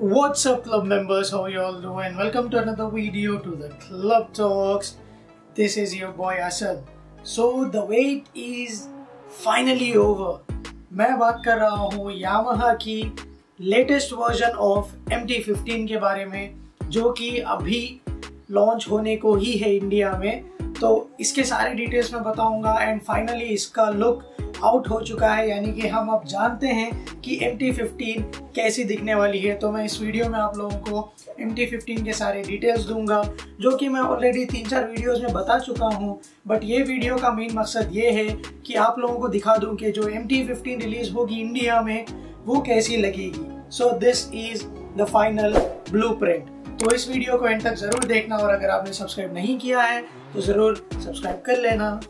What's up, club members? How you all doing? Welcome to another video to the Club Talks. This is your boy Asad. So the wait is finally over. मैं बात कर रहा हूँ Yamaha की latest version of MT15 के बारे में जो कि अभी लॉन्च होने को ही है इंडिया में तो इसके सारे डिटेल्स मैं बताऊँगा एंड फाइनली इसका लुक आउट हो चुका है, यानी कि हम अब जानते हैं कि MT15 कैसी दिखने वाली है। तो मैं इस वीडियो में आप लोगों को MT15 के सारे डिटेल्स दूँगा, जो कि मैं ऑलरेडी तीन चार वीडियोस में बता चुका हूँ। बट ये वीडियो का मेन मकसद ये है कि आप लोगों को दिखा दूँ कि जो MT15 रिलीज़ होगी इंडिया में, वो कैसी लगेगी। So this is the final blueprint तो इस वीडियो को एंड तक ज़रूर देखना, और अगर आपने सब्सक्राइब नहीं किया है तो ज़रूर सब्सक्राइब कर लेना।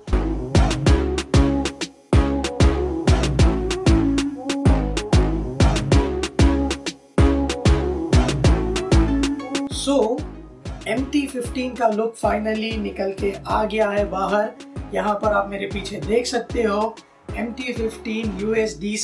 सो एम टी फिफ्टीन का लुक फाइनली निकल के आ गया है बाहर। यहाँ पर आप मेरे पीछे देख सकते हो एम टी फिफ्टीन यू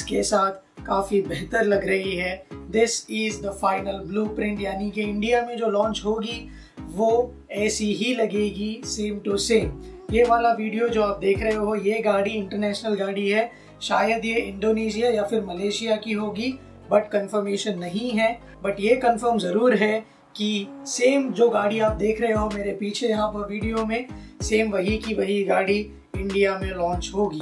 के साथ काफ़ी बेहतर लग रही है। This is the final blueprint यानी कि इंडिया में जो लॉन्च होगी, वो ऐसी ही लगेगी सेम टू सेम ये वाला वीडियो जो आप देख रहे हो, ये गाड़ी इंटरनेशनल गाड़ी है। शायद ये इंडोनेशिया या फिर मलेशिया की होगी बट कंफर्मेशन नहीं है। बट ये कंफर्म ज़रूर है कि सेम जो गाड़ी आप देख रहे हो मेरे पीछे यहाँ पर वीडियो में सेम वही की वही गाड़ी इंडिया में लॉन्च होगी।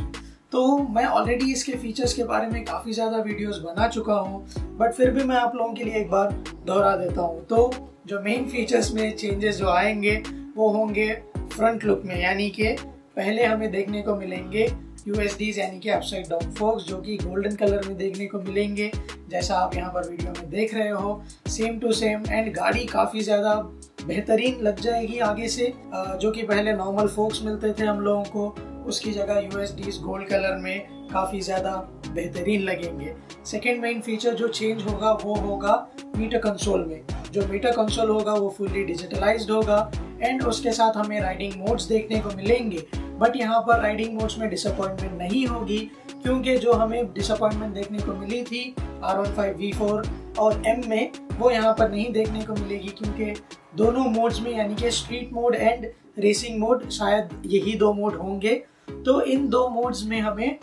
तो मैं ऑलरेडी इसके फीचर्स के बारे में काफ़ी ज़्यादा वीडियोस बना चुका हूँ बट फिर भी मैं आप लोगों के लिए एक बार दोहरा देता हूँ। तो जो मेन फीचर्स में चेंजेस जो आएँगे, वो होंगे फ्रंट लुक में, यानी कि पहले हमें देखने को मिलेंगे यू यानी कि अपसाइड डाउन फोक्स जो कि गोल्डन कलर में देखने को मिलेंगे, जैसा आप यहाँ पर वीडियो में देख रहे हो। सेम टू सेम एंड गाड़ी काफ़ी ज़्यादा बेहतरीन लग जाएगी आगे से। जो कि पहले नॉर्मल फोक्स मिलते थे हम लोगों को, उसकी जगह यू गोल्ड कलर में काफ़ी ज़्यादा बेहतरीन लगेंगे। सेकेंड मेन फीचर जो चेंज होगा, वो होगा मीटर कंसोल में। जो मीटर कंसोल होगा, वो फुल्ली डिजिटलाइज्ड होगा। एंड उसके साथ हमें राइडिंग मोड्स देखने को मिलेंगे। बट यहाँ पर राइडिंग मोड्स में डिसअपॉइंटमेंट नहीं होगी, क्योंकि जो हमें डिसअपॉइंटमेंट देखने को मिली थी R one five V four और एम में, वो यहाँ पर नहीं देखने को मिलेगी, क्योंकि दोनों मोड्स में, यानी कि street mode and racing mode शायद यही दो मोड होंगे। तो इन दो मोड्स में हमें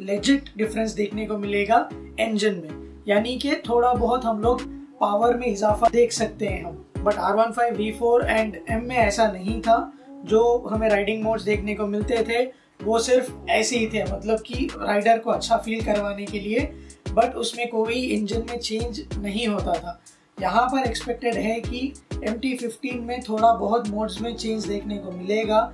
लेजिट डिफरेंस देखने को मिलेगा इंजन में। यानी कि थोड़ा बहुत हम लोग पावर में इजाफा देख सकते हैं हम। But R one five V four and M में ऐसा नहीं था। जो हमें राइडिंग मोड्स देखने को मिलते थे, वो सिर्फ़ ऐसे ही थे मतलब कि राइडर को अच्छा फील करवाने के लिए। बट उसमें कोई इंजन में चेंज नहीं होता था। यहाँ पर एक्सपेक्टेड है कि एम टी फिफ्टीन में थोड़ा बहुत मोड्स में चेंज देखने को मिलेगा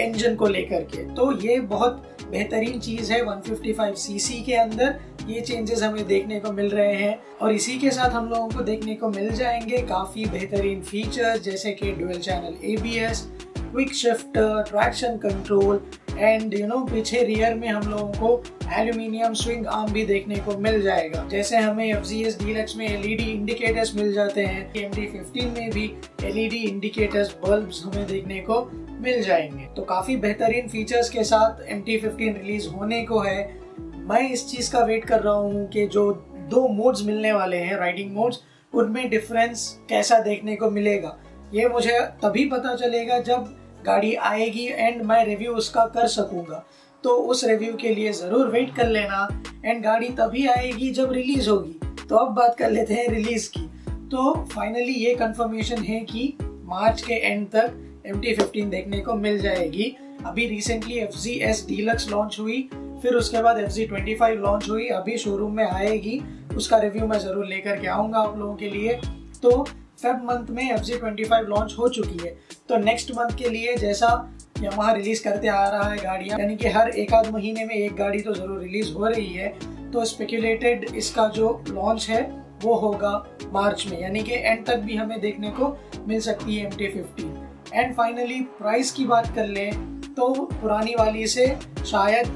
इंजन को लेकर के। तो ये बहुत बेहतरीन चीज़ है 155 सीसी के अंदर। ये चेंजेस हमें देखने को मिल रहे हैं और इसी के साथ हम लोगों को देखने को मिल जाएँगे काफ़ी बेहतरीन फीचर्स जैसे कि dual channel ABS quick shift traction control and you know पीछे रियर में हम लोगों को एल्यूमिनियम स्विंग आर्म भी देखने को मिल जाएगा। जैसे हमें एफ़ जी एस डीलक्स में एलईडी इंडिकेटर्स मिल जाते हैं एम डी फिफ्टीन में भी एलईडी इंडिकेटर्स बल्ब हमें देखने को मिल जाएँगे। तो काफ़ी बेहतरीन फीचर्स के साथ एम टी फिफ्टीन रिलीज़ होने को है। मैं इस चीज़ का वेट कर रहा हूँ कि जो दो मोड्स मिलने वाले हैं राइडिंग मोड्स उनमें डिफरेंस कैसा देखने को मिलेगा। ये मुझे तभी पता चलेगा जब गाड़ी आएगी एंड मैं रिव्यू उसका कर सकूँगा। तो उस रिव्यू के लिए ज़रूर वेट कर लेना। एंड गाड़ी तभी आएगी जब रिलीज़ होगी। तो अब बात कर लेते हैं रिलीज़ की। तो फाइनली ये कंफर्मेशन है कि मार्च के एंड तक एम टी देखने को मिल जाएगी। अभी recently F G S deluxe launch हुई। फिर उसके बाद F G twenty five launch हुई, अभी शोरूम में आएगी। उसका रिव्यू मैं ज़रूर लेकर के आऊँगा आप लोगों के लिए। तो फेब मंथ में F G twenty five launch हो चुकी है। तो नेक्स्ट मंथ के लिए जैसा वहाँ रिलीज़ करते आ रहा है गाड़ियाँ, यानी कि हर एक आध महीने में एक गाड़ी तो ज़रूर रिलीज़ हो रही है। तो स्पेक्यूलेटेड इसका जो लॉन्च है, वो होगा मार्च में। यानी कि एंड तक भी हमें देखने को मिल सकती है M T fifty and finally price की बात कर लें तो पुरानी वाली से शायद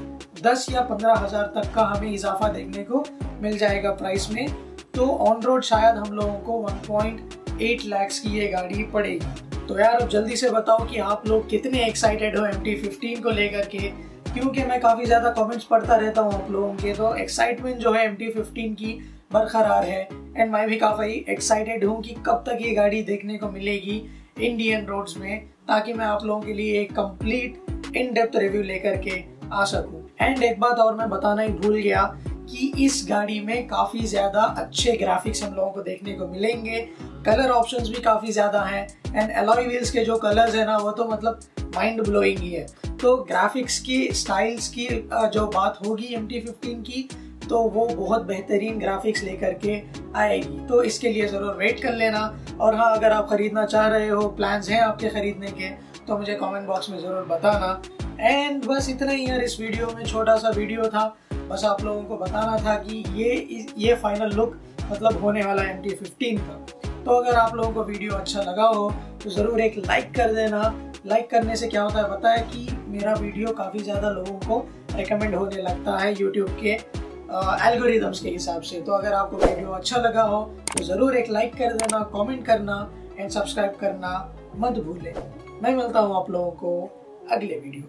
दस या पंद्रह हज़ार तक का हमें इजाफा देखने को मिल जाएगा प्राइस में। तो ऑन रोड शायद हम लोगों को 1.8 लैक्स की ये गाड़ी पड़ेगी। तो यार, अब जल्दी से बताओ कि आप लोग कितने एक्साइटेड हो एम टी को लेकर के? क्योंकि मैं काफ़ी ज़्यादा कमेंट्स पढ़ता रहता हूँ आप लोगों के तो एक्साइटमेंट जो है एम टी की बरकरार है। एंड मैं भी काफ़ी एक्साइटेड हूँ कि कब तक ये गाड़ी देखने को मिलेगी इंडियन रोड्स में, ताकि मैं आप लोगों के लिए एक कंप्लीट इन डेप्थ रिव्यू लेकर के आ सकूँ। एंड एक बात और मैं बताना ही भूल गया कि इस गाड़ी में काफ़ी ज़्यादा अच्छे ग्राफिक्स हम लोगों को देखने को मिलेंगे। कलर ऑप्शंस भी काफ़ी ज़्यादा हैं। एंड एलॉय व्हील्स के जो कलर्स है ना, वो तो मतलब माइंड ब्लोइंग ही है। तो ग्राफिक्स की स्टाइल्स की जो बात होगी एम टी की तो वो बहुत बेहतरीन ग्राफिक्स लेकर के आएगी। तो इसके लिए ज़रूर वेट कर लेना। और हाँ अगर आप ख़रीदना चाह रहे हो प्लान्स हैं आपके ख़रीदने के तो मुझे कमेंट बॉक्स में ज़रूर बताना। एंड बस इतना ही यार, इस वीडियो में छोटा सा वीडियो था। बस आप लोगों को बताना था कि ये ये फाइनल लुक मतलब होने वाला है एम टी फिफ्टीन का। तो अगर आप लोगों को वीडियो अच्छा लगा हो तो ज़रूर एक लाइक कर देना। लाइक करने से क्या होता है, पता है कि मेरा वीडियो काफ़ी ज़्यादा लोगों को रिकमेंड होने लगता है यूट्यूब के एल्गोरिदम्स के हिसाब से। तो अगर आपको वीडियो अच्छा लगा हो तो ज़रूर एक लाइक कर देना कमेंट करना एंड सब्सक्राइब करना मत भूलें। मैं मिलता हूँ आप लोगों को अगले वीडियो